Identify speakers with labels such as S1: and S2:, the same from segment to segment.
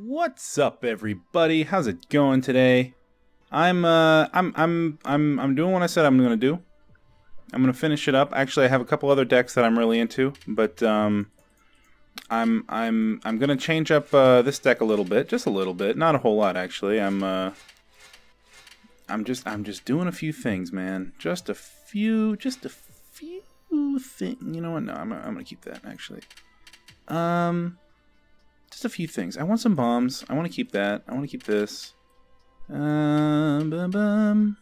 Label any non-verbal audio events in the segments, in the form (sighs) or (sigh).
S1: What's up, everybody? How's it going today? I'm uh, I'm I'm I'm I'm doing what I said I'm gonna do. I'm gonna finish it up. Actually, I have a couple other decks that I'm really into, but um, I'm I'm I'm gonna change up uh, this deck a little bit, just a little bit, not a whole lot actually. I'm uh, I'm just I'm just doing a few things, man. Just a few, just a few things. You know what? No, I'm I'm gonna keep that actually. Um just a few things. I want some bombs. I want to keep that. I want to keep this. Um, bum, bum.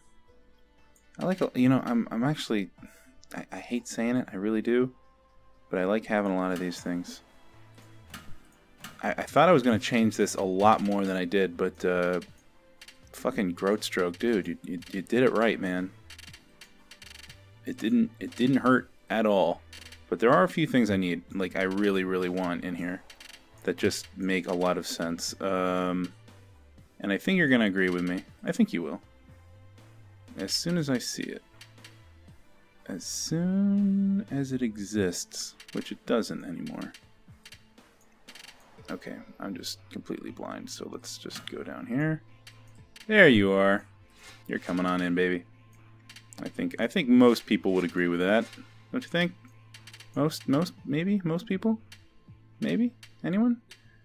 S1: I like, you know, I'm, I'm actually, I, I hate saying it. I really do. But I like having a lot of these things. I, I thought I was going to change this a lot more than I did, but, uh, fucking Growth Stroke, dude, you, you, you did it right, man. It didn't, it didn't hurt at all. But there are a few things I need, like I really, really want in here that just make a lot of sense. Um, and I think you're going to agree with me. I think you will. As soon as I see it. As soon as it exists, which it doesn't anymore. Okay, I'm just completely blind, so let's just go down here. There you are. You're coming on in, baby. I think I think most people would agree with that. Don't you think? Most most maybe most people? Maybe? Anyone?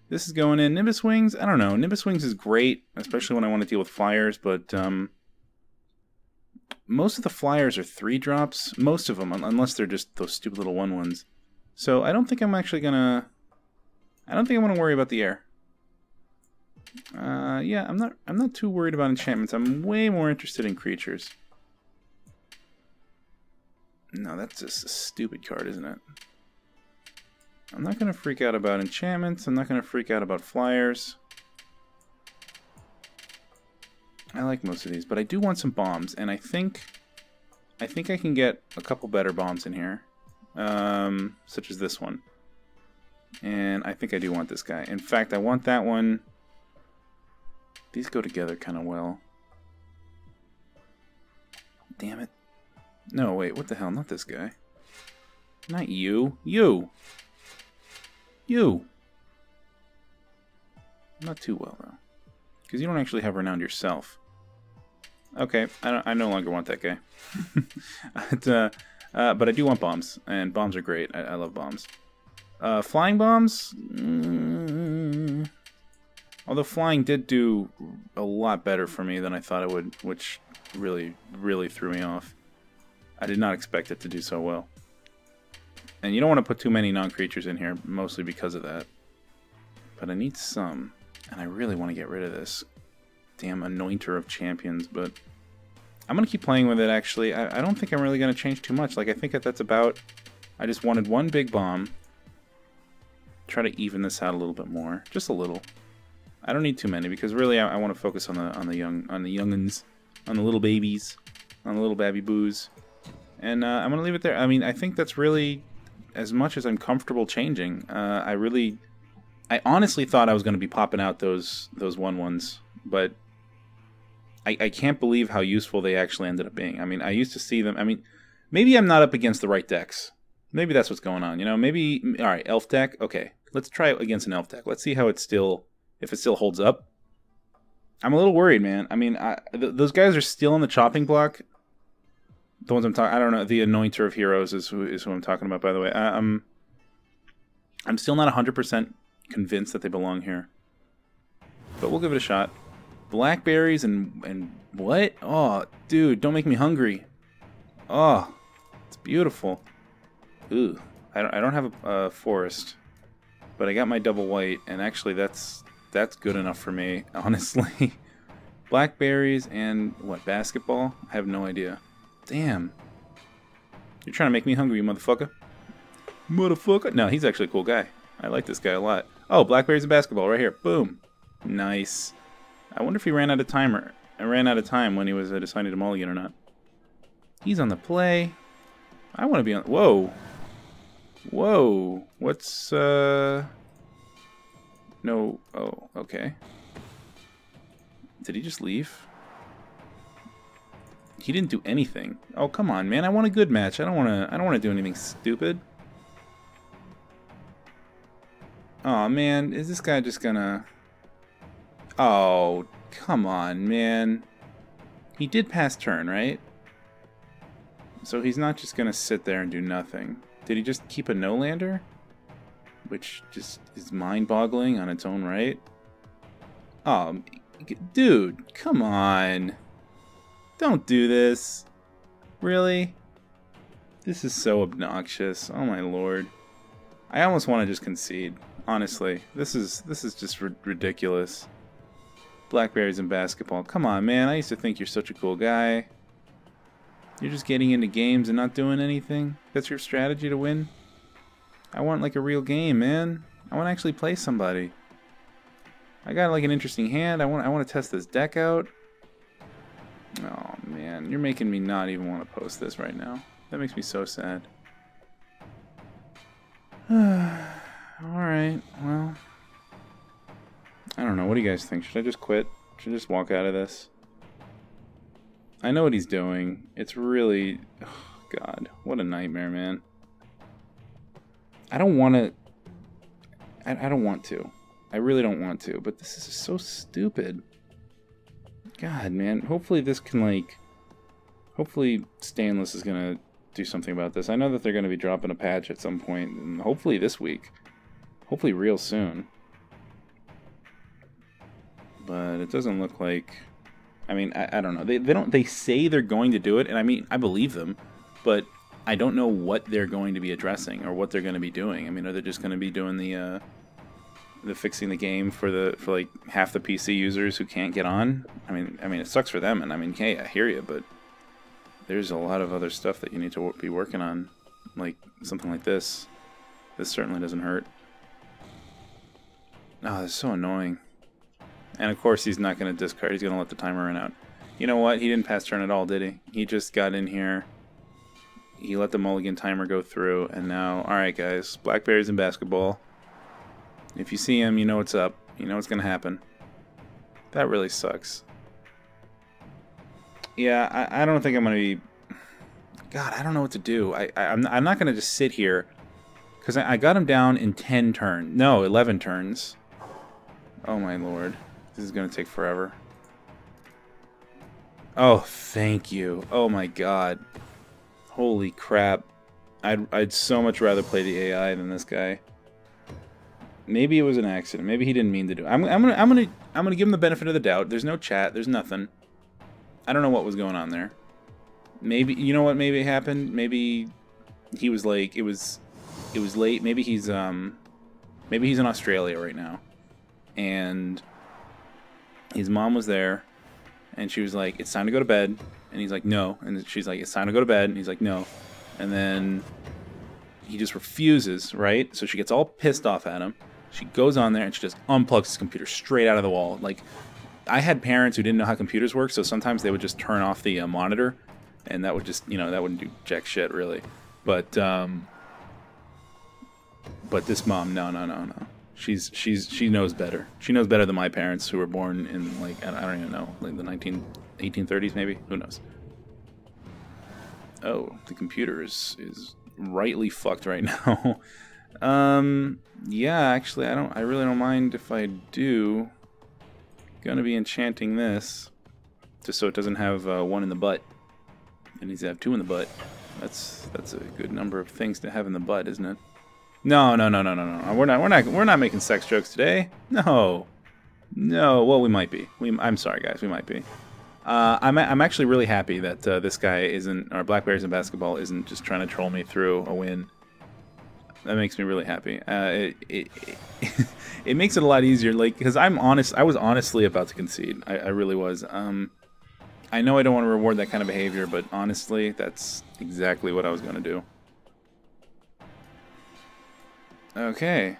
S1: This is going in. Nimbus Wings, I don't know. Nimbus Wings is great, especially when I want to deal with flyers, but um, most of the flyers are three drops. Most of them, unless they're just those stupid little one ones. So I don't think I'm actually gonna. I don't think I'm gonna worry about the air. Uh, yeah, I'm not. I'm not too worried about enchantments. I'm way more interested in creatures. No, that's just a stupid card, isn't it? I'm not going to freak out about enchantments. I'm not going to freak out about flyers. I like most of these, but I do want some bombs, and I think I think I can get a couple better bombs in here, um, such as this one. And I think I do want this guy. In fact, I want that one. These go together kind of well. Damn it. No, wait, what the hell? Not this guy. Not you. You! You! Not too well, though. Because you don't actually have renowned yourself. Okay, I, I no longer want that guy. (laughs) but, uh, uh, but I do want bombs, and bombs are great. I, I love bombs. Uh, flying bombs? Mm, although flying did do a lot better for me than I thought it would, which really, really threw me off. I did not expect it to do so well. And you don't want to put too many non-creatures in here, mostly because of that. But I need some, and I really want to get rid of this damn anointer of champions, but I'm going to keep playing with it, actually. I, I don't think I'm really going to change too much. Like, I think that that's about... I just wanted one big bomb. Try to even this out a little bit more. Just a little. I don't need too many, because really I, I want to focus on the on the young on the youngins, on the little babies, on the little babby boos. And uh, I'm going to leave it there. I mean, I think that's really as much as I'm comfortable changing, uh, I really, I honestly thought I was going to be popping out those those one ones, but I, I can't believe how useful they actually ended up being. I mean, I used to see them. I mean, maybe I'm not up against the right decks. Maybe that's what's going on. You know, maybe all right, elf deck. Okay, let's try it against an elf deck. Let's see how it still, if it still holds up. I'm a little worried, man. I mean, I, th- those guys are still on the chopping block the ones I'm talking. I don't know. The Anointer of Heroes is who is who I'm talking about. By the way, I, I'm I'm still not 100 percent convinced that they belong here, but we'll give it a shot. Blackberries and and what? Oh, dude, don't make me hungry. Oh, it's beautiful. Ooh, I don't I don't have a, a forest, but I got my double white, and actually that's that's good enough for me, (laughs) honestly. Blackberries and what basketball? I have no idea. Damn. You're trying to make me hungry, you motherfucker. Motherfucker. No, he's actually a cool guy. I like this guy a lot. Oh, blackberries and basketball right here. Boom. Nice. I wonder if he ran out of timer. I ran out of time when he was uh, deciding to mulligan or not. He's on the play. I want to be on... Whoa. Whoa. What's, uh... No. Oh, okay. Did he just leave? He didn't do anything. Oh, come on, man. I want a good match. I don't want to I don't want to do anything stupid. Oh, man. Is this guy just gonna Oh, come on, man. He did pass turn, right? So he's not just going to sit there and do nothing. Did he just keep a no-lander? Which just is mind-boggling on its own right. Oh, dude, come on. Don't do this. Really? This is so obnoxious. Oh my lord. I almost want to just concede. Honestly, this is this is just ridiculous. Blackberries and basketball. Come on, man. I used to think you're such a cool guy. You're just getting into games and not doing anything? That's your strategy to win? I want like a real game, man. I want to actually play somebody. I got like an interesting hand. I want I want to test this deck out. Oh man, you're making me not even want to post this right now. That makes me so sad. (sighs) Alright, well. I don't know. What do you guys think? Should I just quit? Should I just walk out of this? I know what he's doing. It's really... Oh, God, what a nightmare, man. I don't want to... I, I don't want to. I really don't want to, but this is so stupid. God, man. Hopefully this can, like... Hopefully Stainless is going to do something about this. I know that they're going to be dropping a patch at some point, and hopefully this week. Hopefully real soon. But it doesn't look like... I mean, I, I don't know. They, they don't. They say they're going to do it, and I mean, I believe them, but I don't know what they're going to be addressing or what they're going to be doing. I mean, are they just going to be doing the uh, the fixing the game for the for like half the PC users who can't get on? I mean, I mean, it sucks for them, and I mean, hey, I hear you, but there's a lot of other stuff that you need to be working on, like something like this. This certainly doesn't hurt. Ah, oh, that's so annoying. And of course he's not going to discard. He's going to let the timer run out. You know what? He didn't pass turn at all, did he? He just got in here. He let the mulligan timer go through. And now, alright guys. Blackberries and basketball. If you see him, you know what's up. You know what's going to happen. That really sucks. Yeah, I, I don't think I'm going to be... God, I don't know what to do. I, I, am I'm not going to just sit here. Because I, I got him down in 10 turns. No, 11 turns. Oh my lord. This is going to take forever. Oh, thank you. Oh my god. Holy crap. I'd, I'd so much rather play the AI than this guy. Maybe it was an accident. Maybe he didn't mean to do it. I'm, I'm gonna I'm gonna I'm gonna give him the benefit of the doubt. There's no chat. There's nothing. I don't know what was going on there. Maybe you know what? Maybe happened. Maybe he was like it was it was late. Maybe he's um maybe he's in Australia right now, and his mom was there and she was like, "It's time to go to bed," and he's like, "No," and she's like, "It's time to go to bed," and he's like, "No," and then he just refuses, right? So she gets all pissed off at him. She goes on there and she just unplugs his computer straight out of the wall. Like, I had parents who didn't know how computers work, so sometimes they would just turn off the uh, monitor, and that would just, you know, that wouldn't do jack shit really. But, um, but this mom, no, no, no, no. She's she's she knows better. She knows better than my parents, who were born in like I don't even know, like the 19, 1830s maybe. Who knows? Oh, the computer is is rightly fucked right (laughs) now. Um, yeah, actually, I don't. I really don't mind if I do. Gonna be enchanting this, just so it doesn't have uh, one in the butt. It needs to have two in the butt. That's that's a good number of things to have in the butt, isn't it? No, no, no, no, no, no. We're not. We're not. We're not making sex jokes today. No, no. Well, we might be. We. I'm sorry, guys. We might be. Uh, I'm. I'm actually really happy that uh, this guy isn't, or Blackberries in basketball isn't just trying to troll me through a win. That makes me really happy. Uh, it, it, it, (laughs) makes it a lot easier, like because I'm honest. I was honestly about to concede. I, I really was. Um, I know I don't want to reward that kind of behavior, but honestly, that's exactly what I was going to do. Okay.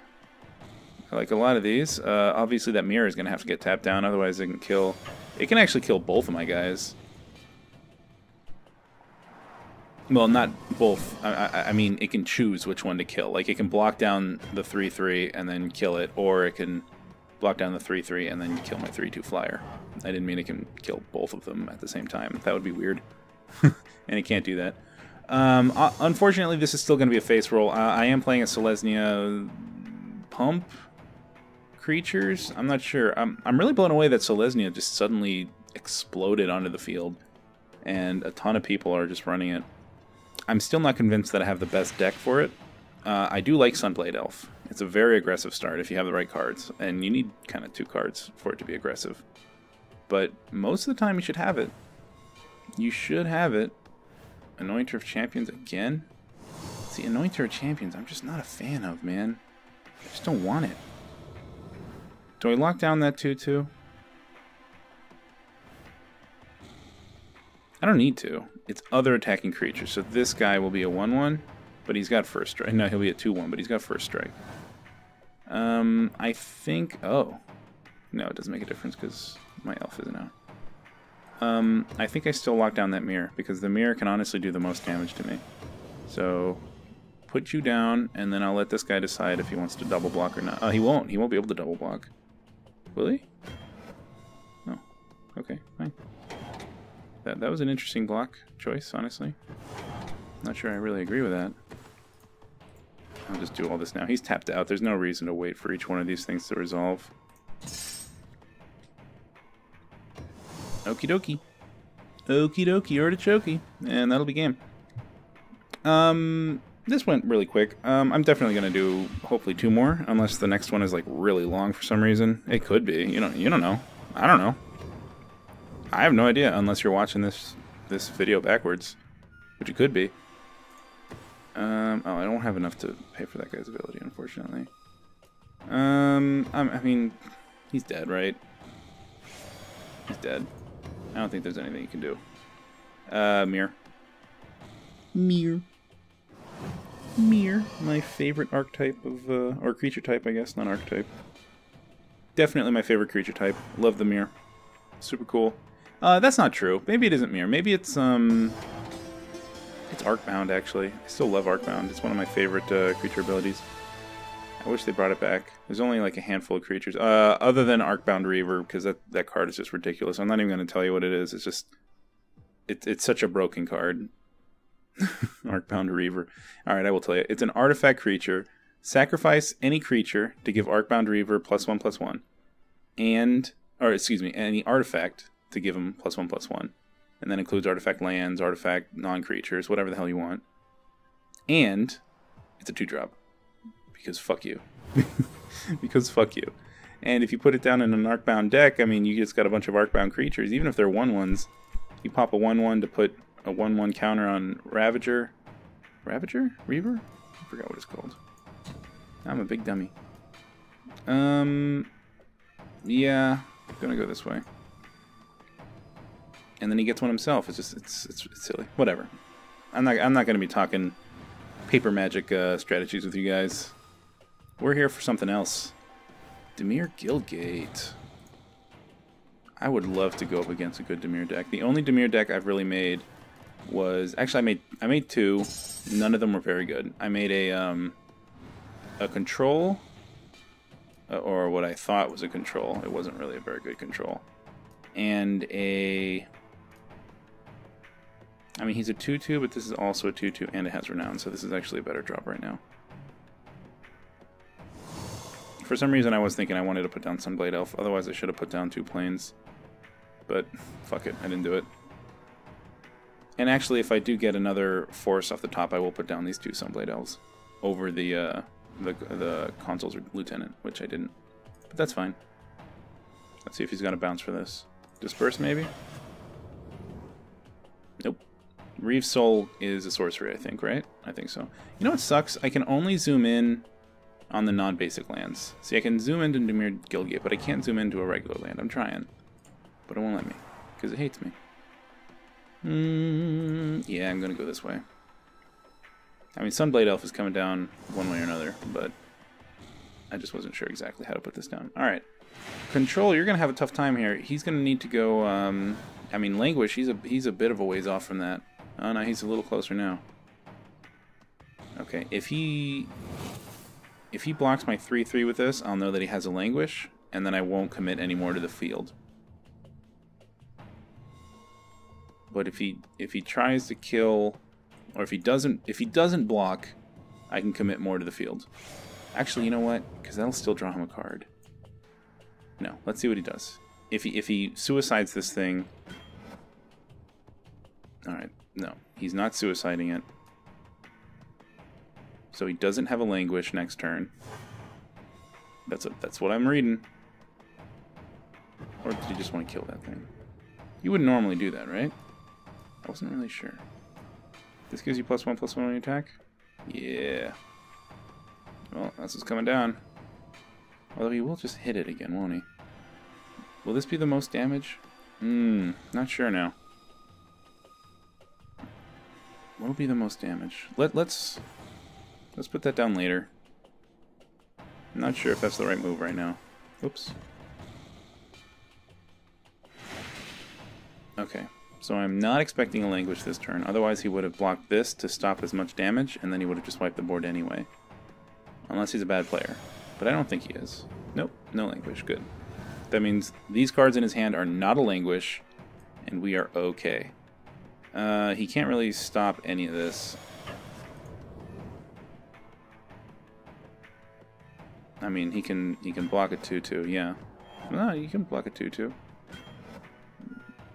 S1: I like a lot of these. Uh, obviously that mirror is going to have to get tapped down, otherwise it can kill... It can actually kill both of my guys. Well, not both. I, I, I, mean, it can choose which one to kill. Like, it can block down the 3-3 and then kill it, or it can block down the 3-3 and then kill my 3-2 flyer. I didn't mean it can kill both of them at the same time. That would be weird. (laughs) and it can't do that. Um, uh, unfortunately, this is still going to be a face roll. Uh, I am playing a Selesnya Pump creatures, I'm not sure. I'm, I'm really blown away that Selesnya just suddenly exploded onto the field, and a ton of people are just running it. I'm still not convinced that I have the best deck for it. Uh, I do like Sunblade Elf. It's a very aggressive start if you have the right cards, and you need kind of two cards for it to be aggressive. But most of the time, you should have it. You should have it. Anointer of Champions again? See, Anointer of Champions, I'm just not a fan of, man. I just don't want it. Do I lock down that 2-2? I don't need to. It's other attacking creatures. So this guy will be a 1-1, but he's got first strike. No, he'll be a 2-1, but he's got first strike. Um, I think... Oh. No, it doesn't make a difference because my elf isn't out. Um, I think I still lock down that mirror, because the mirror can honestly do the most damage to me. So, put you down, and then I'll let this guy decide if he wants to double block or not. Oh, he won't. He won't be able to double block. Will he? No. Okay, fine. That, that was an interesting block choice, honestly. Not sure I really agree with that. I'll just do all this now. He's tapped out. There's no reason to wait for each one of these things to resolve. Okie dokie. Okie dokie, artichoke. And that'll be game. Um, this went really quick. Um, I'm definitely gonna do hopefully two more, unless the next one is like really long for some reason. It could be. You don't. You don't know. I don't know. I have no idea unless you're watching this this video backwards, which it could be. Um, oh, I don't have enough to pay for that guy's ability, unfortunately. Um, I'm, I mean, he's dead, right? He's dead. I don't think there's anything you can do. Uh, mirror. Mirror. Mirror. My favorite archetype of, uh, or creature type, I guess, not archetype. Definitely my favorite creature type. Love the mirror. Super cool. Uh, that's not true. Maybe it isn't Mirror. Maybe it's, um... It's Arcbound, actually. I still love Arcbound. It's one of my favorite uh, creature abilities. I wish they brought it back. There's only like a handful of creatures. Uh, other than Arcbound Reaver, because that, that card is just ridiculous. I'm not even going to tell you what it is. It's just... It, it's such a broken card. (laughs) Arcbound Reaver. Alright, I will tell you. It's an artifact creature. Sacrifice any creature to give Arcbound Reaver plus one plus one. And... Or, excuse me, any artifact to give them plus one plus one. And that includes artifact lands, artifact non creatures, whatever the hell you want. And it's a two drop. Because fuck you. (laughs) because fuck you. And if you put it down in an Arcbound deck, I mean, you just got a bunch of Arcbound creatures. Even if they're 1 1s, you pop a 1 1 to put a 1 1 counter on Ravager. Ravager? Reaver? I forgot what it's called. I'm a big dummy. Um, yeah, I'm gonna go this way and then he gets one himself. It's just it's it's, it's silly. Whatever. I'm not I'm not going to be talking paper magic uh, strategies with you guys. We're here for something else. Dimir Guildgate. I would love to go up against a good Dimir deck. The only Dimir deck I've really made was actually I made I made two. None of them were very good. I made a um, a control uh, or what I thought was a control. It wasn't really a very good control. And a I mean, he's a 2-2, but this is also a 2-2, and it has Renown, so this is actually a better drop right now. For some reason, I was thinking I wanted to put down Sunblade Elf. Otherwise, I should have put down two plains. But, fuck it, I didn't do it. And actually, if I do get another force off the top, I will put down these two Sunblade Elves over the, uh, the, the Consul's Lieutenant, which I didn't. But that's fine. Let's see if he's got a bounce for this. Disperse, maybe? Reave Soul is a sorcery, I think, right? I think so. You know what sucks? I can only zoom in on the non-basic lands. See, I can zoom into Dimir Guildgate, but I can't zoom into a regular land. I'm trying. But it won't let me, because it hates me. Mm, yeah, I'm going to go this way. I mean, Sunblade Elf is coming down one way or another, but I just wasn't sure exactly how to put this down. Alright. Control, you're going to have a tough time here. He's going to need to go... Um, I mean, Languish, he's a, he's a bit of a ways off from that. Oh, no, he's a little closer now. Okay, if he... If he blocks my 3-3 with this, I'll know that he has a Languish, and then I won't commit any more to the field. But if he if he tries to kill, or if he doesn't if he doesn't block, I can commit more to the field. Actually, you know what? Because that'll still draw him a card. No. Let's see what he does. If he if he suicides this thing. All right. No, he's not suiciding it. So he doesn't have a languish next turn. That's a, that's what I'm reading. Or did he just want to kill that thing? You would normally do that, right? I wasn't really sure. This gives you plus one, plus one on your attack? Yeah. Well, that's what's coming down. Although he will just hit it again, won't he? Will this be the most damage? Hmm, not sure now. What'll be the most damage? Let let's let's put that down later. I'm not sure if that's the right move right now. Oops. Okay, so I'm not expecting a languish this turn. Otherwise, he would have blocked this to stop as much damage, and then he would have just wiped the board anyway. Unless he's a bad player. But I don't think he is. Nope, no languish, Good. That means these cards in his hand are not a languish, and we are okay. Uh, he can't really stop any of this. I mean, he can he can block a 2-2, yeah. No, you can block a 2-2.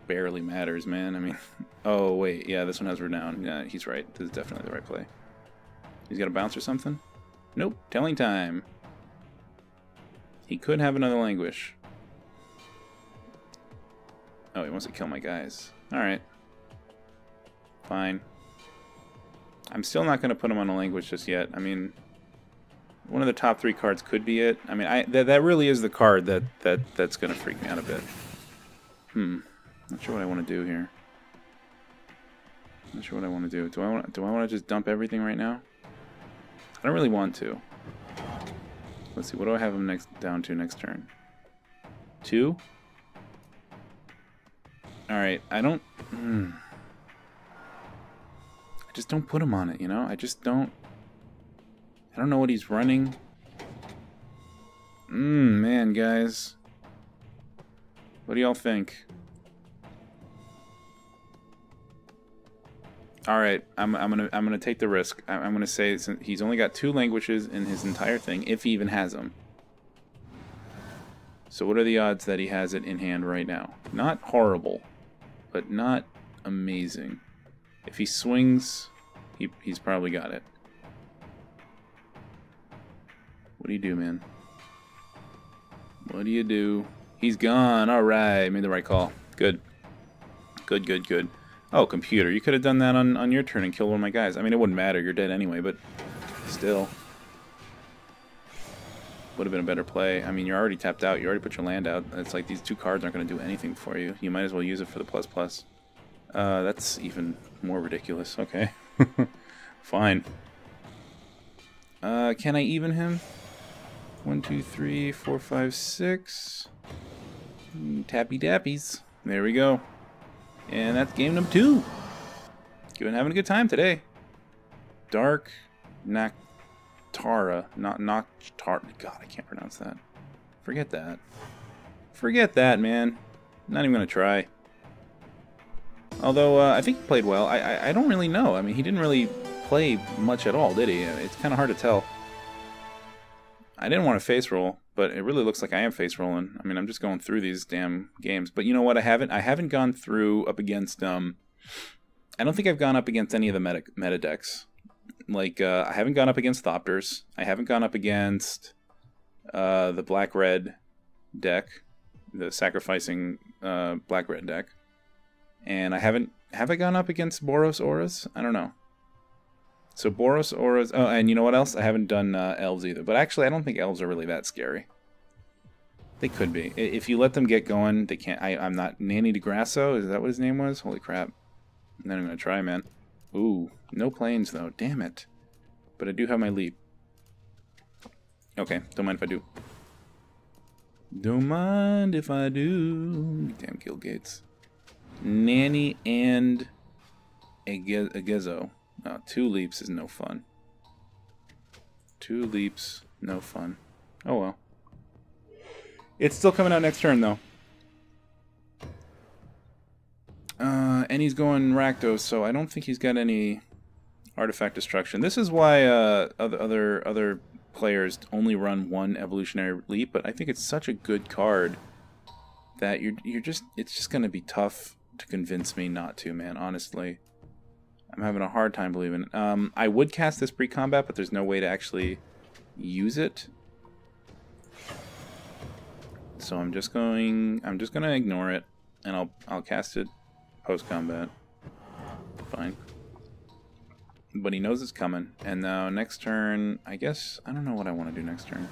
S1: Barely matters, man. I mean, (laughs) oh, wait, yeah, this one has renown. Yeah, he's right. This is definitely the right play. He's got a bounce or something? Nope, telling time. He could have another languish. Oh, he wants to kill my guys. Alright. Fine. I'm still not going to put him on a languish just yet. I mean, one of the top three cards could be it. I mean, I that, that really is the card that, that that's going to freak me out a bit. Hmm. Not sure what I want to do here. Not sure what I want to do. Do I want do I want to just dump everything right now? I don't really want to. Let's see. What do I have him next down to next turn? Two. All right. I don't. Hmm. Just don't put him on it. You know. I just don't. I don't know what he's running. Mmm, man, guys. What do y'all think? All right, I'm, I'm gonna I'm gonna take the risk. I'm gonna say he's only got two languishes in his entire thing, if he even has them. So what are the odds that he has it in hand right now? Not horrible, but not amazing. If he swings, he, he's probably got it. What do you do, man? What do you do? He's gone. All right. Made the right call. Good. Good, good, good. Oh, computer. You could have done that on, on your turn and killed one of my guys. I mean, it wouldn't matter. You're dead anyway, but still. Would have been a better play. I mean, you're already tapped out. You already put your land out. It's like these two cards aren't going to do anything for you. You might as well use it for the plus plus. Uh, that's even more ridiculous. Okay. (laughs) Fine. Uh, can I even him? One, two, three, four, five, six. Hmm, tappy dappies. There we go. And that's game number two. Been having a good time today. Dark Naktara. Not Noctar. God, I can't pronounce that. Forget that. Forget that, man. Not even going to try. Although, uh, I think he played well. I, I, I don't really know. I mean, he didn't really play much at all, did he? It's kind of hard to tell. I didn't want to face roll, but it really looks like I am face rolling. I mean, I'm just going through these damn games. But you know what? I haven't I haven't gone through up against um I don't think I've gone up against any of the meta, meta decks. Like uh, I haven't gone up against Thopters. I haven't gone up against uh, the black red deck, the sacrificing uh, black red deck, and I haven't have I gone up against Boros Auras? I don't know. So Boros Auras. Oh, and you know what else? I haven't done uh, elves either. But actually, I don't think elves are really that scary. They could be. If you let them get going, they can't. I, I'm not. Nanny DeGrasso? Is that what his name was? Holy crap. Then I'm going to try, man. Ooh, no plains, though. Damn it. But I do have my leap. Okay, don't mind if I do. Don't mind if I do. Damn Guild Gates. Nanny and a Gezo. Oh, two leaps is no fun. Two leaps, no fun. Oh well. It's still coming out next turn, though. Uh, and he's going Rakdos, so I don't think he's got any artifact destruction. This is why uh, other other other players only run one evolutionary leap, but I think it's such a good card that you're you're just it's just gonna be tough to convince me not to, man. Honestly, I'm having a hard time believing. It. Um, I would cast this pre-combat, but there's no way to actually use it. So I'm just going. I'm just gonna ignore it, and I'll I'll cast it post-combat. Fine. But he knows it's coming, and now next turn, I guess I don't know what I want to do next turn.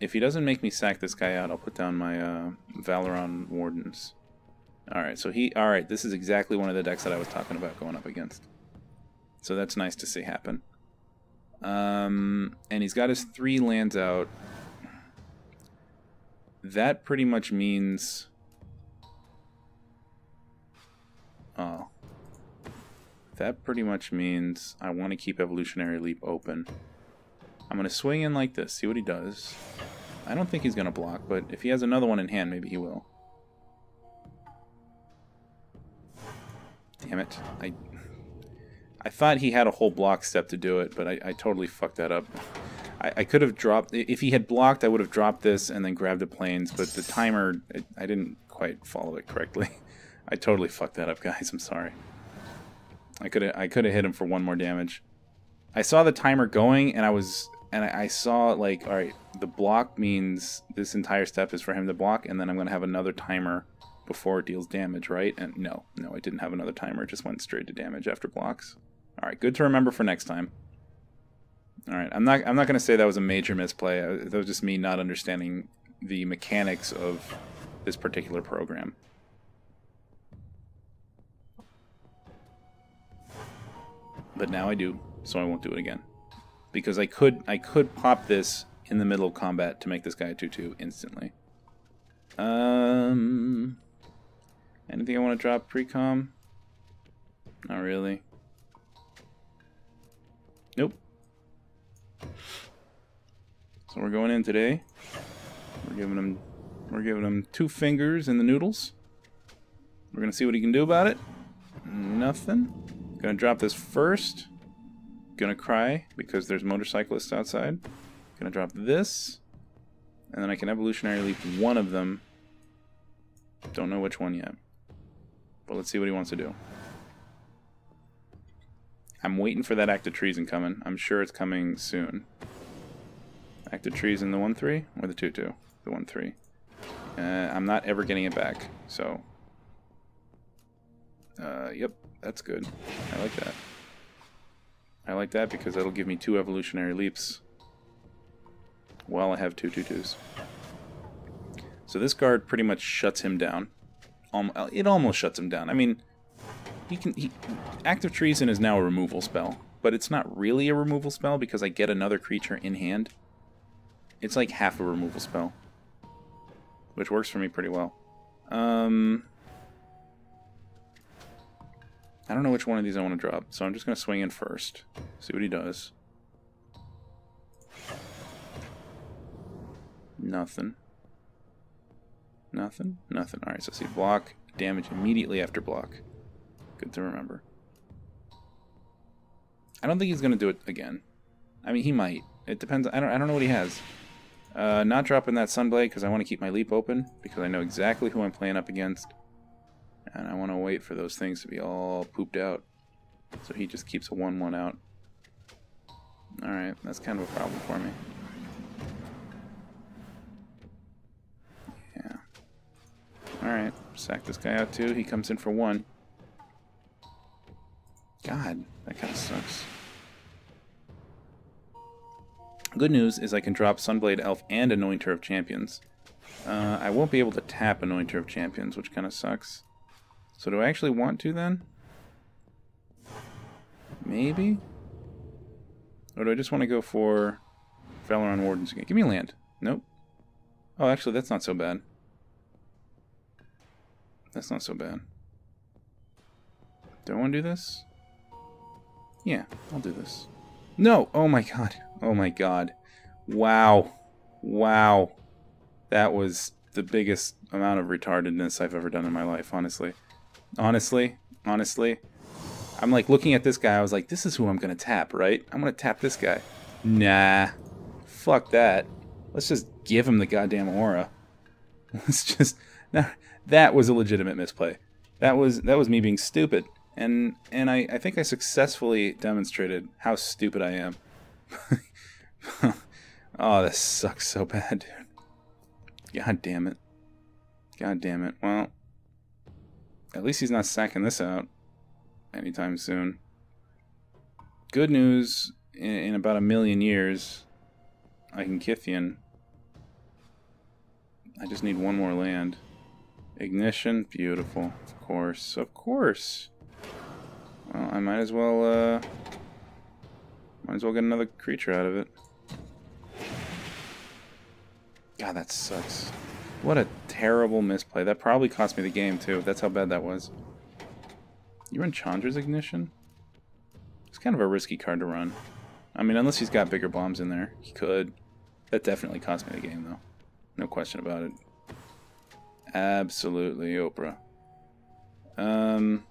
S1: If he doesn't make me sack this guy out, I'll put down my uh, Valeron Wardens. Alright, so he... Alright, this is exactly one of the decks that I was talking about going up against. So that's nice to see happen. Um, and he's got his three lands out. That pretty much means... Oh. That pretty much means I want to keep Evolutionary Leap open. I'm going to swing in like this, see what he does. I don't think he's going to block, but if he has another one in hand, maybe he will. Damn it. I I thought he had a whole block step to do it, but I, I totally fucked that up. I, I, could have dropped... If he had blocked, I would have dropped this and then grabbed the plains, but the timer... I, I didn't quite follow it correctly. (laughs) I totally fucked that up, guys. I'm sorry. I could I could have hit him for one more damage. I saw the timer going, and I was and I, saw like, all right, the block means this entire step is for him to block, and then I'm going to have another timer before it deals damage, right? And no, no, I didn't have another timer. It just went straight to damage after blocks. All right, good to remember for next time. All right, I'm not I'm not going to say that was a major misplay. That was just me not understanding the mechanics of this particular program. But now I do, so I won't do it again because I could I could pop this in the middle of combat to make this guy a 2-2 instantly. Um, anything I want to drop pre-com? Not really. Nope. So we're going in today. We're giving him we're giving him two fingers in the noodles. We're gonna see what he can do about it. Nothing. Gonna drop this first. Gonna cry because there's motorcyclists outside. Gonna drop this. And then I can evolutionary leap one of them. Don't know which one yet. But let's see what he wants to do. I'm waiting for that Act of Treason coming. I'm sure it's coming soon. Act of Treason the 1-3 or the 2-2? The 1-3. Uh, I'm not ever getting it back, so... Uh, yep, that's good. I like that. I like that because that'll give me two evolutionary leaps while I have two two-twos. So this guard pretty much shuts him down. It almost shuts him down. I mean, he can. He, Act of Treason is now a removal spell, but it's not really a removal spell because I get another creature in hand. It's like half a removal spell, which works for me pretty well. Um, I don't know which one of these I want to drop, so I'm just going to swing in first. See what he does. Nothing. Nothing? Nothing. Alright, so see, block, damage immediately after block. Good to remember. I don't think he's going to do it again. I mean, he might. It depends. I don't, I don't know what he has. Uh, not dropping that Sunblade because I want to keep my leap open because I know exactly who I'm playing up against. And I want to wait for those things to be all pooped out. So he just keeps a 1-1 out. Alright, that's kind of a problem for me. Alright, sack this guy out too. He comes in for one. God, that kind of sucks. Good news is I can drop Sunblade Elf and Anointer of Champions. Uh, I won't be able to tap Anointer of Champions, which kind of sucks. So do I actually want to then? Maybe? Or do I just want to go for Valeron Wardens again? Give me land. Nope. Oh, actually, that's not so bad. That's not so bad. Do I want to do this? Yeah, I'll do this. No! Oh my god. Oh my god. Wow. Wow. That was the biggest amount of retardedness I've ever done in my life, honestly. Honestly, honestly, I'm like looking at this guy. I was like, this is who I'm gonna tap, right? I'm gonna tap this guy. Nah, fuck that. Let's just give him the goddamn aura. (laughs) Let's just that, that was a legitimate misplay. That was that was me being stupid. And and I, I think I successfully demonstrated how stupid I am. (laughs) oh, this sucks so bad, dude. God damn it. God damn it. Well, at least he's not sacking this out anytime soon. Good news, in, in about a million years, I can Kytheon. I just need one more land. Ignition, beautiful. Of course, of course. Well, I might as well, uh... Might as well get another creature out of it. God, that sucks. What a terrible misplay. That probably cost me the game, too. That's how bad that was. You run Chandra's Ignition? It's kind of a risky card to run. I mean, unless he's got bigger bombs in there. He could. That definitely cost me the game, though. No question about it. Absolutely, Oprah. Um...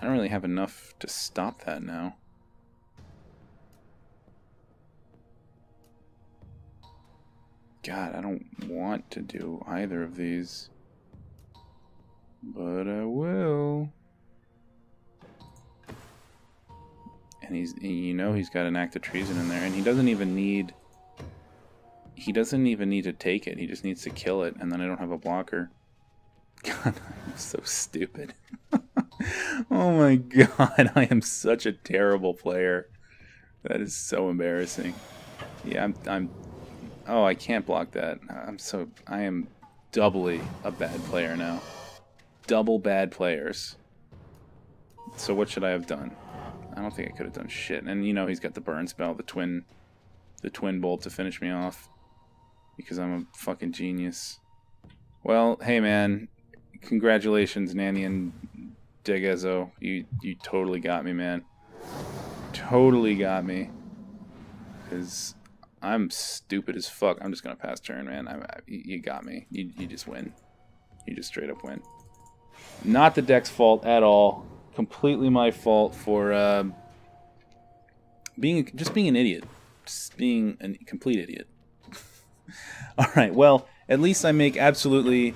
S1: I don't really have enough to stop that now. God, I don't want to do either of these. But I will. And he's, you know, he's got an act of treason in there, and he doesn't even need. He doesn't even need to take it. He just needs to kill it, and then I don't have a blocker. (laughs) God, I'm so stupid. (laughs) oh my god, (laughs) I am such a terrible player. That is so embarrassing. Yeah, I'm, I'm Oh, I can't block that. I'm so... I am doubly a bad player now. Double bad players. So what should I have done? I don't think I could have done shit. And you know he's got the burn spell, the twin... The twin bolt to finish me off. Because I'm a fucking genius. Well, hey man. Congratulations, Nanny and Degezo. You, you totally got me, man. Totally got me. Because I'm stupid as fuck. I'm just gonna pass turn, man. I, I, you got me. You, you just win. You just straight up win. Not the deck's fault at all. Completely my fault for uh, being just being an idiot. Just being a complete idiot. (laughs) all right. Well, at least I make absolutely.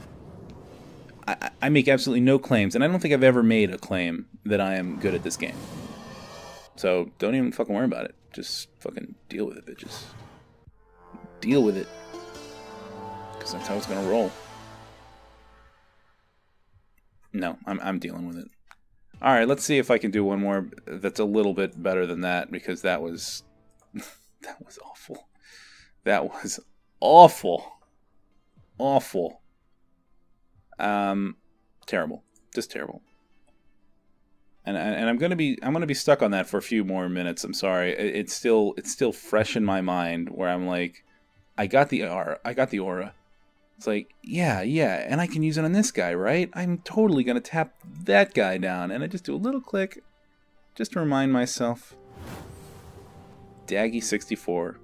S1: I, I make absolutely no claims, and I don't think I've ever made a claim that I am good at this game. So don't even fucking worry about it. Just fucking deal with it, bitches deal with it. Because that's how it's to roll. No, I'm, I'm dealing with it. All right, let's see if I can do one more that's a little bit better than that because that was (laughs) that was awful. That was awful. Awful. Um terrible. Just terrible. And and I'm to be I'm to be stuck on that for a few more minutes. I'm sorry. It's still it's still fresh in my mind where I'm like I got the aura. I got the aura. It's like, yeah, yeah, and I can use it on this guy, right? I'm totally gonna tap that guy down, and I just do a little click, just to remind myself. Daggy 64.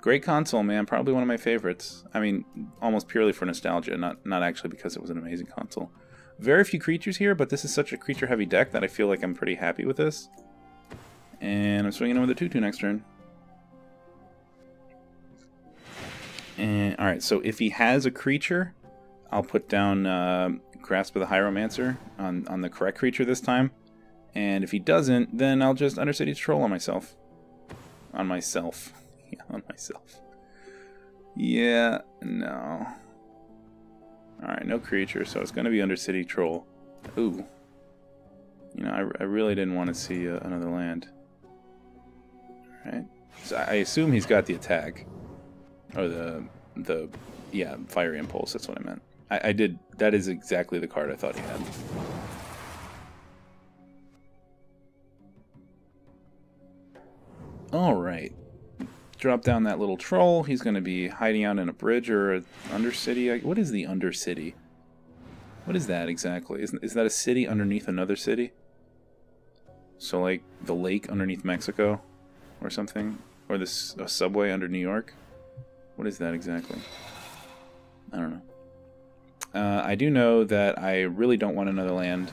S1: Great console, man. Probably one of my favorites. I mean, almost purely for nostalgia, not not actually because it was an amazing console. Very few creatures here, but this is such a creature-heavy deck that I feel like I'm pretty happy with this. And I'm swinging in with a 2-2 next turn. And, all right, so if he has a creature, I'll put down uh, Grasp of the Hieromancer on, on the correct creature this time. And if he doesn't, then I'll just Undercity Troll on myself. On myself. (laughs) On myself. Yeah, no. Alright, no creature, so it's going to be Undercity Troll. Ooh. You know, I, I really didn't want to see uh, another land. Alright. So I assume he's got the attack. Or the, the, yeah, Fiery Impulse, that's what I meant. I, I did, that is exactly the card I thought he had. Alright. Drop down that little troll. He's going to be hiding out in a bridge or an undercity. What is the undercity? What is that exactly? Is, is that a city underneath another city? So like the lake underneath Mexico or something? Or this a subway under New York? What is that exactly? I don't know. Uh, I do know that I really don't want another land.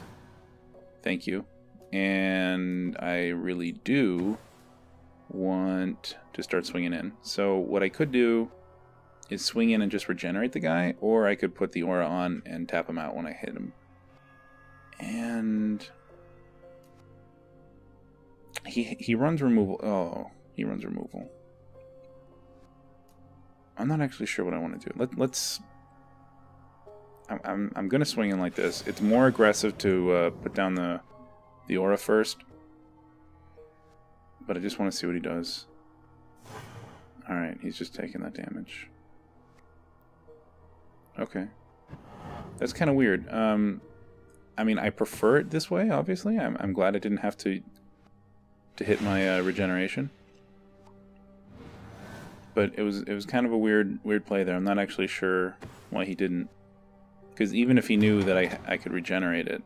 S1: Thank you. And I really do want to start swinging in. So what I could do is swing in and just regenerate the guy, or I could put the aura on and tap him out when I hit him. And he he runs removal. Oh, he runs removal. I'm not actually sure what I want to do. Let, let's. I'm, I'm, I'm going to swing in like this. It's more aggressive to uh, put down the the aura first. But I just want to see what he does. Alright, he's just taking that damage. Okay. That's kind of weird. Um, I mean, I prefer it this way, obviously. I'm, I'm glad I didn't have to to hit my uh, regeneration. But it was it was kind of a weird weird play there. I'm not actually sure why he didn't. Because even if he knew that I I could regenerate it,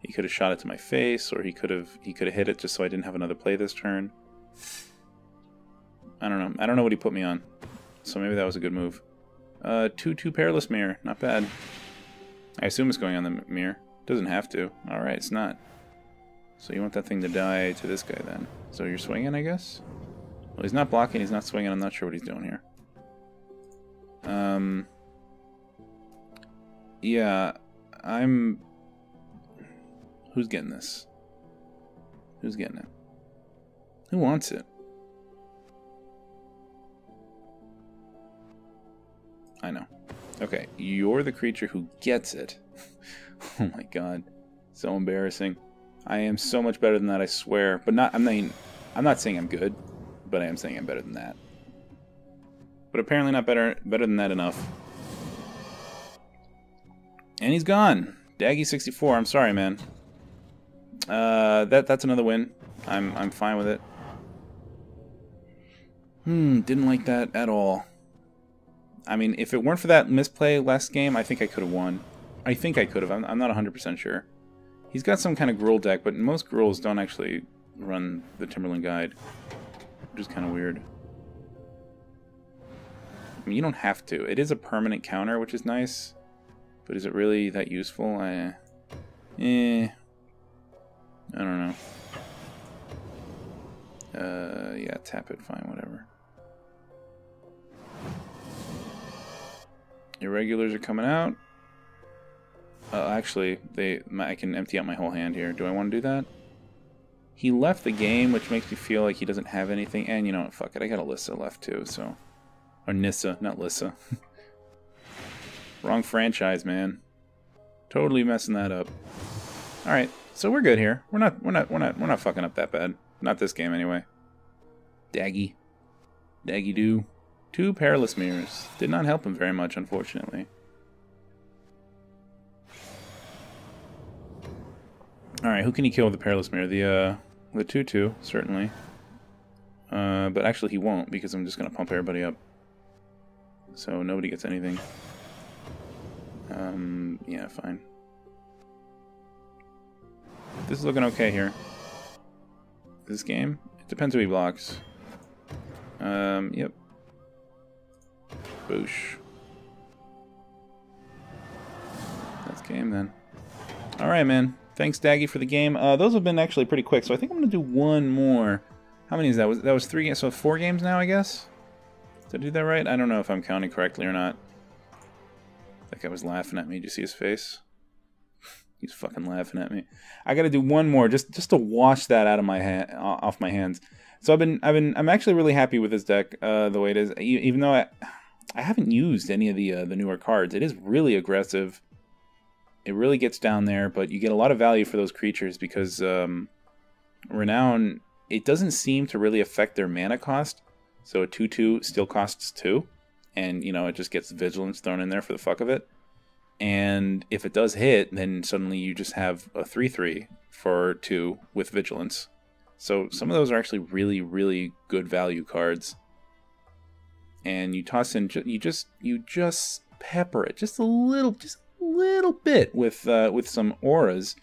S1: he could have shot it to my face, or he could have he could have hit it just so I didn't have another play this turn. I don't know. I don't know what he put me on. So maybe that was a good move. Uh, 2-2 Perilous Mirror. Not bad. I assume it's going on the mirror. Doesn't have to. Alright, it's not. So you want that thing to die to this guy then. So you're swinging, I guess? Well, he's not blocking, he's not swinging. I'm not sure what he's doing here. Um... Yeah, I'm... Who's getting this? Who's getting it? Who wants it? I know. Okay, you're the creature who gets it. (laughs) oh my god. So embarrassing. I am so much better than that, I swear. But not I'm not I'm not saying I'm good, but I am saying I'm better than that. But apparently not better better than that enough. And he's gone. Daggy64, I'm sorry, man. Uh, that that's another win. I'm I'm fine with it. Hmm, didn't like that at all. I mean, if it weren't for that misplay last game, I think I could have won. I think I could have. I'm, I'm not 100% sure. He's got some kind of Gruul deck, but most Gruuls don't actually run the Timberland Guide, which is kind of weird. I mean, you don't have to. It is a permanent counter, which is nice. But is it really that useful? I, eh, I don't know. Uh, yeah, tap it, fine, whatever. Irregulars are coming out. Uh, actually, they I can empty out my whole hand here. Do I want to do that? He left the game, which makes me feel like he doesn't have anything. And you know what? Fuck it. I got Alyssa left too, so. Or Nissa, not Lissa. (laughs) Wrong franchise, man. Totally messing that up. Alright, so we're good here. We're not we're not we're not we're not fucking up that bad. Not this game anyway. Daggy. Daggy do. Two perilous mirrors. Did not help him very much, unfortunately. Alright, who can he kill with the perilous mirror? The uh the 2-2, certainly. Uh, but actually he won't because I'm just gonna pump everybody up. So nobody gets anything. Um, yeah, fine. This is looking okay here. This game? It depends who he blocks. Um, yep. Boosh. That's game then. Alright, man. Thanks, Daggy, for the game. Uh, those have been actually pretty quick, so I think I'm going to do one more. How many is that? Was That was three games, so four games now, I guess? Did I do that right? I don't know if I'm counting correctly or not. That guy was laughing at me. Did you see his face? He's fucking laughing at me. I got to do one more just just to wash that out of my hand, off my hands. So I've been I've been I'm actually really happy with this deck uh, the way it is. Even though I I haven't used any of the uh, the newer cards, it is really aggressive. It really gets down there, but you get a lot of value for those creatures because um, Renown it doesn't seem to really affect their mana cost. So a two two still costs two and you know it just gets vigilance thrown in there for the fuck of it. And if it does hit, then suddenly you just have a three three for two with vigilance. So some of those are actually really really good value cards. And you toss in, you just you just pepper it just a little, just a little bit with uh, with some auras,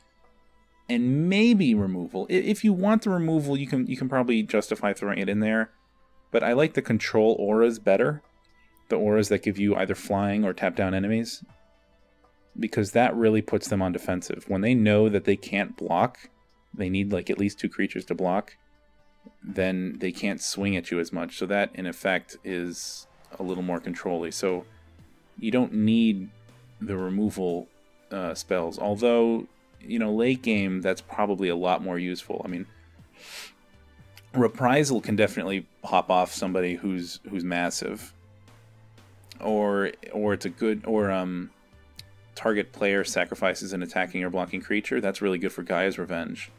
S1: and maybe removal. If you want the removal, you can you can probably justify throwing it in there. But I like the control auras better the auras that give you either flying or tap down enemies because that really puts them on defensive. When they know that they can't block, they need like at least two creatures to block. then they can't swing at you as much. So that, in effect, is a little more controlly. So you don't need the removal uh, spells. Although, you know, late game, that's probably a lot more useful. I mean, reprisal can definitely pop off somebody who's who's massive, or or it's a good or um target player sacrifices an attacking or blocking creature. That's really good for Gaia's Revenge,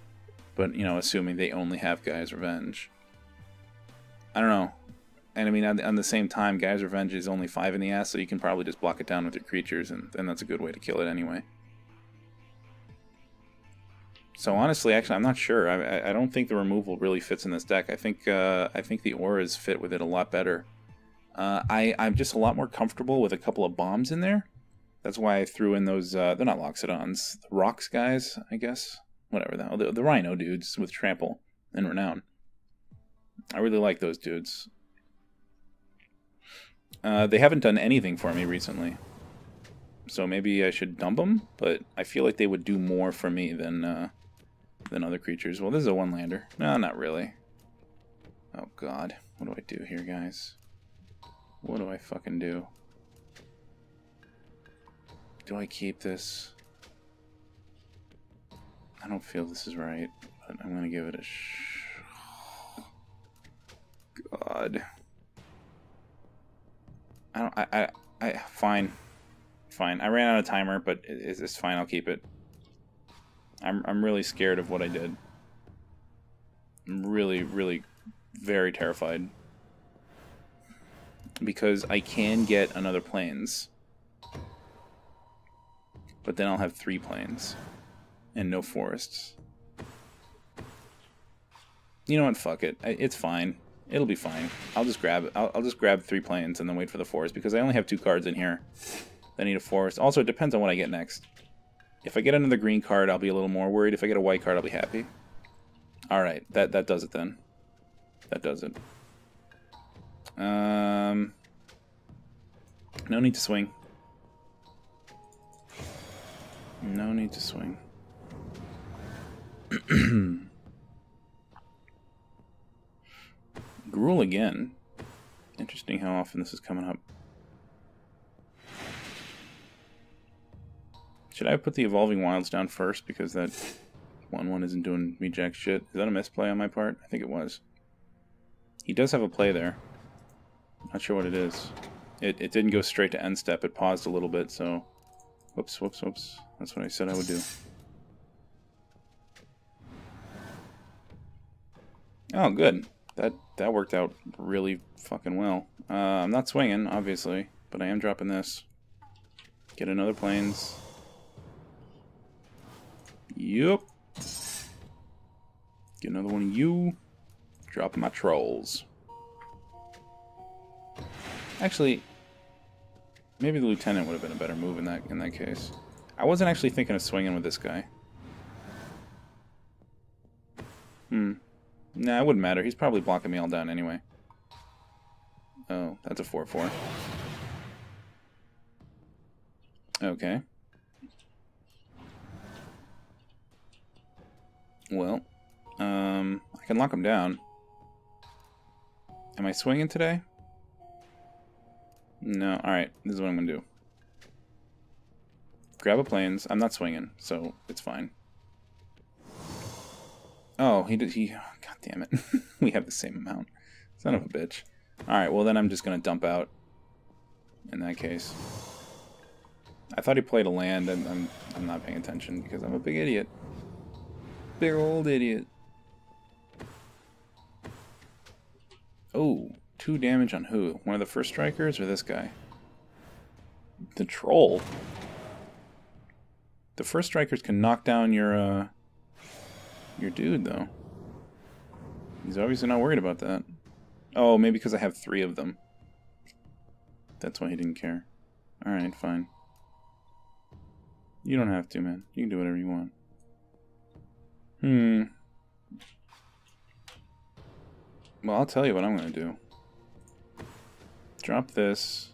S1: but you know, assuming they only have Gaia's Revenge. I don't know. And I mean, on the, on the same time, Gaia's Revenge is only 5 in the ass, so you can probably just block it down with your creatures, and then that's a good way to kill it anyway. So honestly, actually, I'm not sure. I, I don't think the removal really fits in this deck. I think uh, I think the auras fit with it a lot better. Uh, I I'm just a lot more comfortable with a couple of bombs in there. That's why I threw in those. Uh, they're not Loxodons, the Rocks guys, I guess. Whatever the, the the Rhino dudes with Trample and Renown. I really like those dudes. Uh, they haven't done anything for me recently. So maybe I should dump them, but I feel like they would do more for me than uh, than other creatures. Well, this is a one-lander. No, not really. Oh god. What do I do here, guys? What do I fucking do? Do I keep this? I don't feel this is right, but I'm gonna give it a sh... God. I don't. I. I. I fine. Fine. I ran out of timer, but it's, it's fine. I'll keep it. I'm. I'm really scared of what I did. I'm really, really, very terrified because I can get another plains, but then I'll have three plains and no forests. You know what? Fuck it. It's fine. It'll be fine. I'll just grab I'll, I'll just grab three plains and then wait for the forest because I only have two cards in here. I need a forest. Also, it depends on what I get next. If I get another green card, I'll be a little more worried. If I get a white card, I'll be happy. Alright, that, that does it then. That does it. Um, no need to swing. No need to swing. (clears throat) Gruul again. Interesting how often this is coming up. Should I put the Evolving Wilds down first because that 1-1 isn't doing me jack shit? Is that a misplay on my part? I think it was. He does have a play there. Not sure what it is. It, it didn't go straight to end step. It paused a little bit, so... Whoops, whoops, whoops. That's what I said I would do. Oh, good. That that worked out really fucking well. Uh, I'm not swinging, obviously, but I am dropping this. Get another plains. Yup. Get another one of you. Dropping my trolls. Actually, maybe the lieutenant would have been a better move in that in that case. I wasn't actually thinking of swinging with this guy. Hmm. Nah, it wouldn't matter. He's probably blocking me all down anyway. Oh, that's a 4-4. Okay. Well, um, I can lock him down. Am I swinging today? No, alright. This is what I'm going to do. Grab a plains. I'm not swinging, so it's fine. Oh, he did. He. God damn it. (laughs) we have the same amount. Son of a bitch. Alright, well then I'm just going to dump out. In that case. I thought he played a land, and I'm, I'm not paying attention because I'm a big idiot. Big old idiot. Oh, two damage on who? One of the first strikers or this guy? The troll. The first strikers can knock down your, uh, your dude, though. He's obviously not worried about that. Oh, maybe because I have three of them. That's why he didn't care. Alright, fine. You don't have to, man. You can do whatever you want. Hmm. Well, I'll tell you what I'm going to do. Drop this.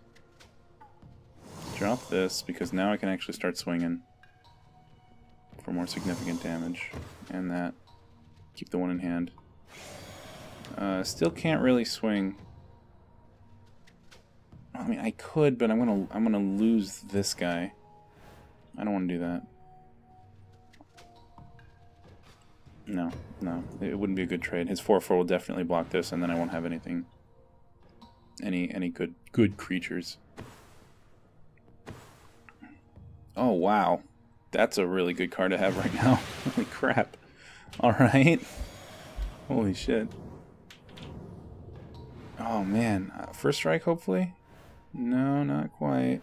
S1: Drop this, because now I can actually start swinging for more significant damage. And that. Keep the one in hand. Uh, still can't really swing. I mean, I could, but I'm gonna I'm gonna lose this guy. I don't want to do that. No, no, it wouldn't be a good trade. His 4-4 will definitely block this, and then I won't have anything, any any good good creatures. Oh wow, that's a really good card to have right now. (laughs) Holy crap! All right, holy shit. Oh man, uh, first strike hopefully. No, not quite.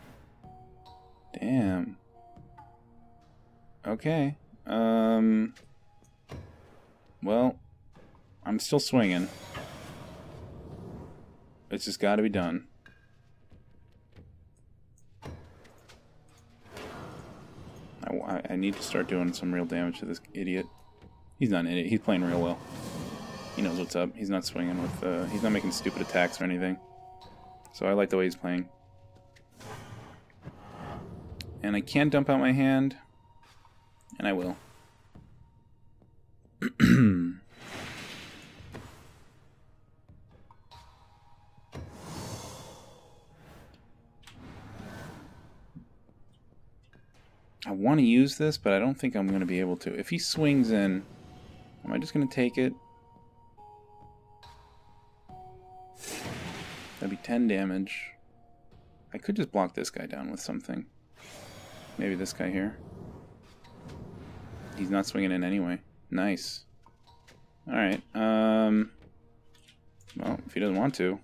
S1: Damn. Okay. Um. Well, I'm still swinging. It's just got to be done. I, I need to start doing some real damage to this idiot. He's not an idiot. He's playing real well. He knows what's up. He's not swinging with... Uh, he's not making stupid attacks or anything. So I like the way he's playing. And I can dump out my hand. And I will. (clears throat) I want to use this, but I don't think I'm going to be able to. If he swings in, am I just going to take it? That'd be 10 damage. I could just block this guy down with something. Maybe this guy here. He's not swinging in anyway. Nice. Alright, um... Well, if he doesn't want to,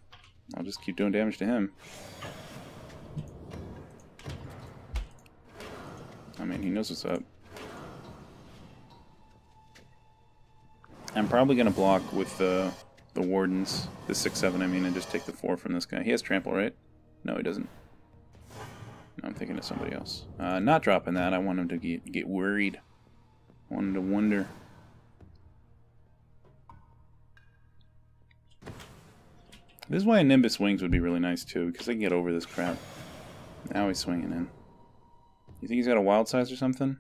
S1: I'll just keep doing damage to him. I mean, he knows what's up. I'm probably going to block with the, the Wardens, the 6-7, I mean, and just take the 4 from this guy. He has Trample, right? No, he doesn't. No, I'm thinking of somebody else. Uh, not dropping that. I want him to get, get worried. I want him to wonder. This is why a Nimbus Wings would be really nice, too, because they can get over this crap. Now he's swinging in. You think he's got a wild size or something?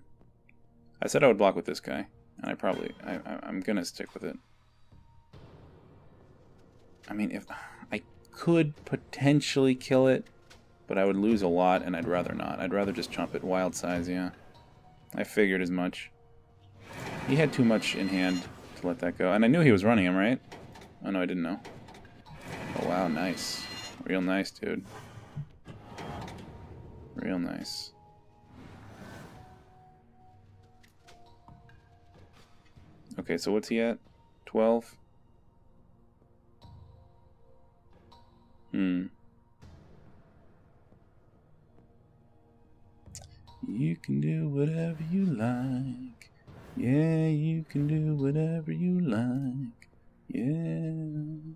S1: I said I would block with this guy, and I probably I, I am gonna stick with it. I mean, if I could potentially kill it, but I would lose a lot, and I'd rather not. I'd rather just chump it wild size. Yeah, I figured as much. He had too much in hand to let that go, and I knew he was running him, right? Oh no, I didn't know. Oh wow, nice, real nice, dude. Real nice. Okay, so what's he at? 12? Hmm. You can do whatever you like. Yeah, you can do whatever you like. Yeah.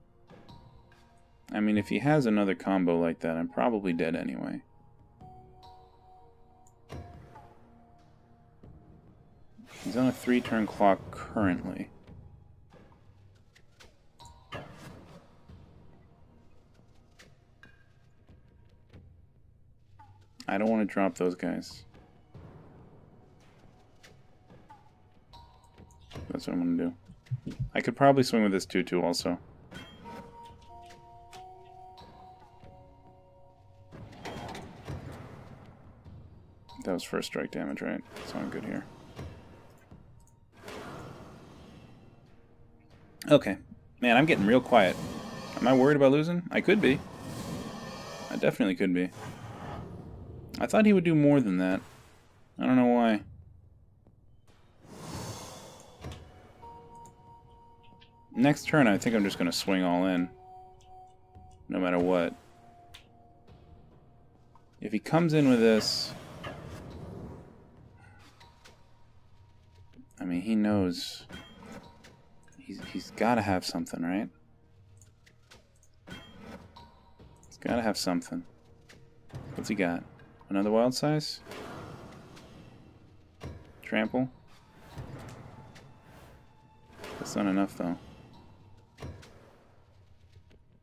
S1: I mean, if he has another combo like that, I'm probably dead anyway. He's on a three turn clock currently. I don't want to drop those guys. That's what I'm going to do. I could probably swing with this 2-2 also. That was first strike damage, right? So I'm good here. Okay. Man, I'm getting real quiet. Am I worried about losing? I could be. I definitely could be. I thought he would do more than that. I don't know why. Next turn, I think I'm just going to swing all in. No matter what. If he comes in with this... I mean, he knows... He's, he's got to have something, right? He's got to have something. What's he got? Another wild size? Trample? That's not enough, though.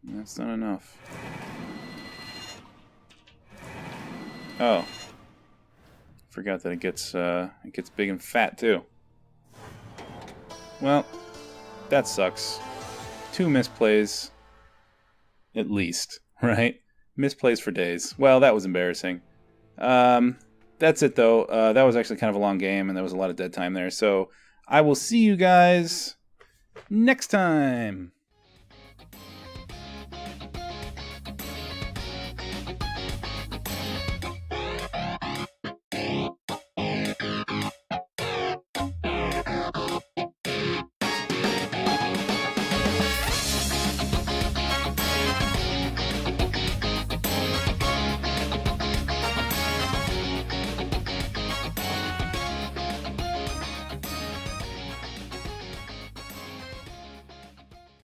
S1: That's not enough. Oh. Forgot that it gets, uh, it gets big and fat, too. Well, that sucks. two misplays, at least, (laughs) right? Misplays for days. Well, that was embarrassing. Um, that's it, though. Uh, that was actually kind of a long game, and there was a lot of dead time there. So I will see you guys next time.